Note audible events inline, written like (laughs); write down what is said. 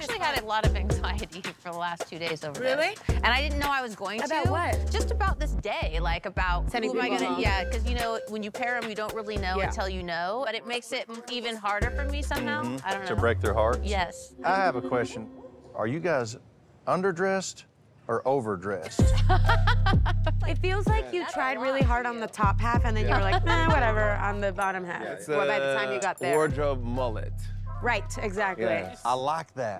actually had a lot of anxiety (laughs) for the last two days over Really? this. And I didn't know I was going About to. About what? Just about this day, like about Sending who am I gonna? home. Yeah, because you know when you pair them, you don't really know Yeah. until you know. But it makes it even harder for me somehow. Mm-hmm. I don't know. To break their heart. Yes. I have a question. Are you guys underdressed or overdressed? (laughs) It feels like you tried really hard on the top half and then you were like, nah, (laughs) whatever, on the bottom half. It's well, by the time you got there. Wardrobe mullet. Right, exactly. Yeah. I like that.